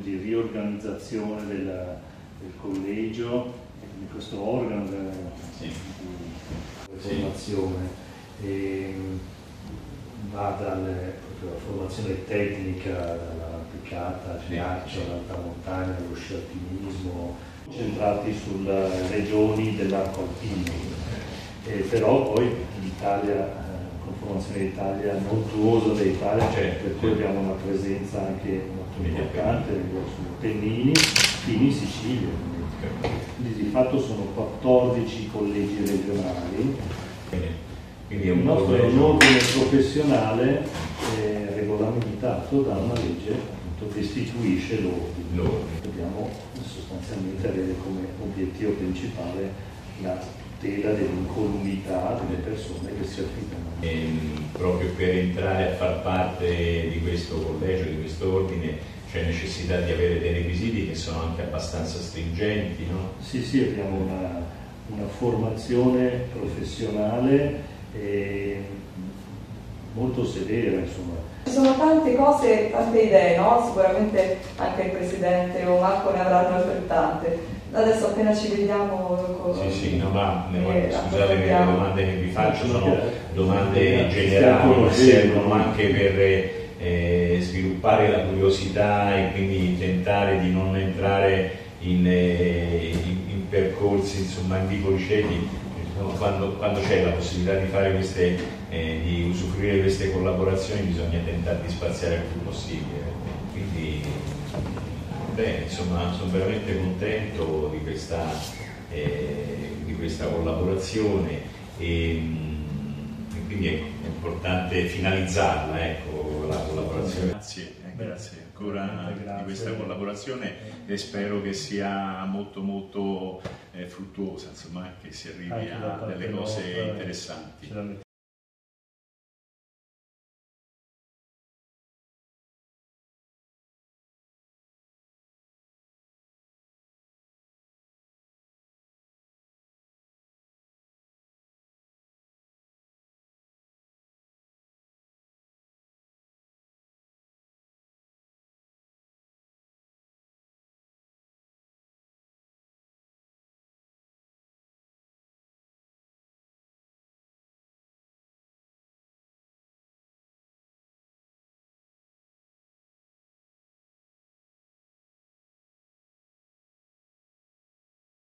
di riorganizzazione della, del collegio, di questo organo della, sì. di formazione. E, va dalla formazione tecnica, dall'applicata, ghiaccio, all'alta montagna, allo sci alpinismo, centrati sulle regioni dell'arco alpino. Eh, però poi l'Italia formazione d'Italia montuosa d'Italia, certo, per cui abbiamo una presenza anche molto importante Pennini, fino in Sicilia. Quindi di fatto sono 14 collegi regionali. Il nostro è un ordine professionale eh, regolamentato da una legge appunto, che istituisce l'ordine. Dobbiamo sostanzialmente avere come obiettivo principale la tutela dell'incolumità delle persone che si affidano. E, ehm, proprio per entrare a far parte di questo collegio, di questo ordine, c'è necessità di avere dei requisiti che sono anche abbastanza stringenti, no? Sì, sì, abbiamo una, una formazione professionale eh, molto severa, insomma. Ci sono tante cose, tante idee, no? Sicuramente anche il Presidente o Marco ne avranno altrettante adesso appena ci vediamo sì sì no ma eh, scusate le domande che vi faccio sono domande generali che servono anche per eh, sviluppare la curiosità e quindi tentare di non entrare in, eh, in, in percorsi insomma in vicoli ciechi quando, quando c'è la possibilità di fare queste eh, di usufruire di queste collaborazioni bisogna tentare di spaziare il più possibile. Quindi Bene, insomma sono veramente contento di questa, eh, di questa collaborazione e, mm, e, quindi è importante finalizzarla, ecco, la collaborazione. Grazie, eh, grazie ancora grazie. di questa collaborazione e spero che sia molto molto eh, fruttuosa, insomma, che si arrivi a delle cose interessanti.